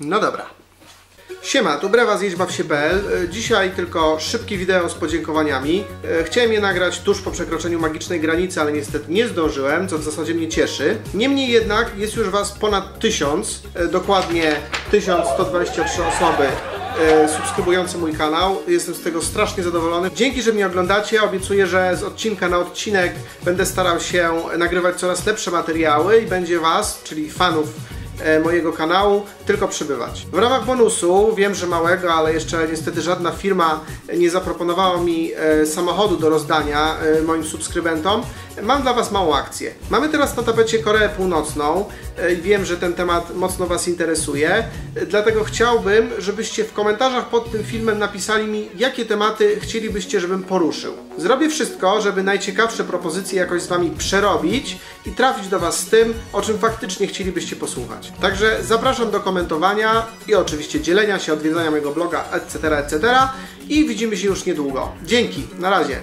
No dobra. Siema, tu Brewa z jedźbawsie.pl. E, Dzisiaj tylko szybkie wideo z podziękowaniami. E, Chciałem je nagrać tuż po przekroczeniu magicznej granicy, ale niestety nie zdążyłem, co w zasadzie mnie cieszy. Niemniej jednak jest już Was ponad 1000, e, dokładnie 1123 osoby subskrybujące mój kanał. Jestem z tego strasznie zadowolony. Dzięki, że mnie oglądacie. Obiecuję, że z odcinka na odcinek będę starał się nagrywać coraz lepsze materiały i będzie Was, czyli fanów mojego kanału tylko przybywać. W ramach bonusu, wiem, że małego, ale jeszcze niestety żadna firma nie zaproponowała mi e, samochodu do rozdania e, moim subskrybentom, mam dla Was małą akcję. Mamy teraz na tapecie Koreę Północną e, i wiem, że ten temat mocno Was interesuje, e, dlatego chciałbym, żebyście w komentarzach pod tym filmem napisali mi, jakie tematy chcielibyście, żebym poruszył. Zrobię wszystko, żeby najciekawsze propozycje jakoś z Wami przerobić i trafić do Was z tym, o czym faktycznie chcielibyście posłuchać. Także zapraszam do komentowania i oczywiście dzielenia się, odwiedzania mojego bloga, etc., etc. I widzimy się już niedługo. Dzięki, na razie.